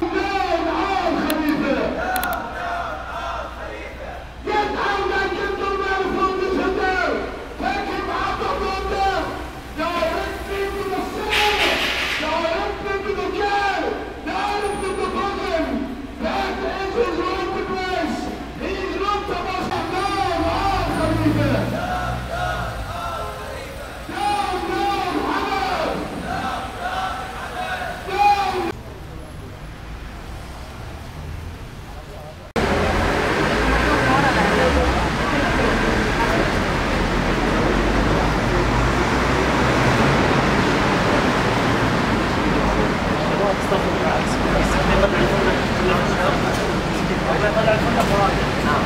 Thank you. อ้าว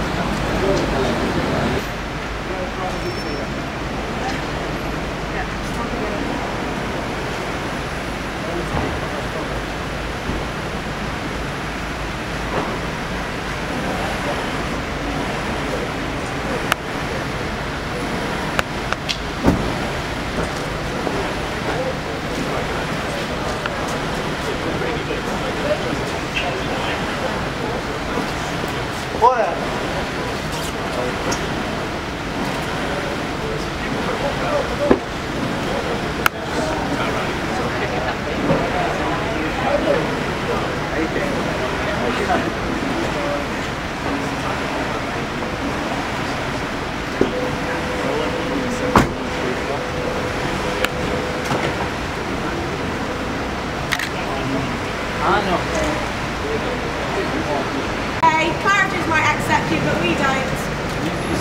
Ah, no say might accept you, but we don't.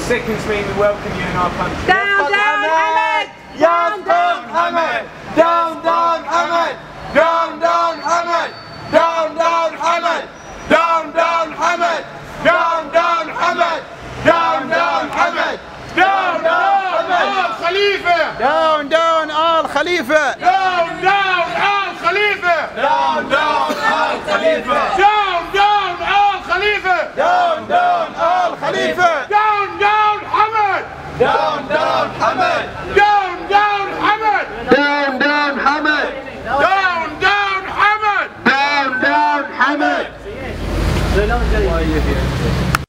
Sickens me, we welcome you in our country. Down, down, Ahmed! Down, down, Ahmed! Down, down, Ahmed! Down, down, Ahmed! Down, down, Ahmed! Down, down, Ahmed! Down, down, Ahmed! Down, down, Ahmed! Down, down, Ahmed! Al-Khalifa! Down, down, Al-Khalifa! Down, down, Al-Khalifa! Down, down! Söyle hocam.